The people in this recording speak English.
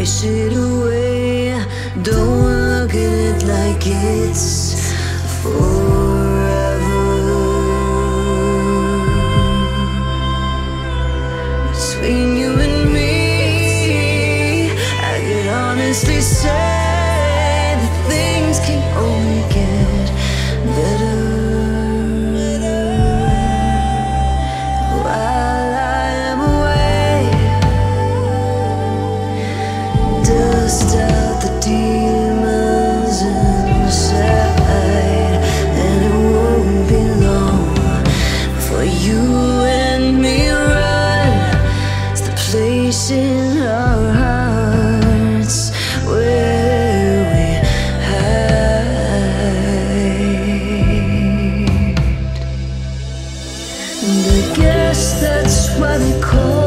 push it away. Don't look at it like it's forever. Between you and me, I could honestly say I guess that's why they call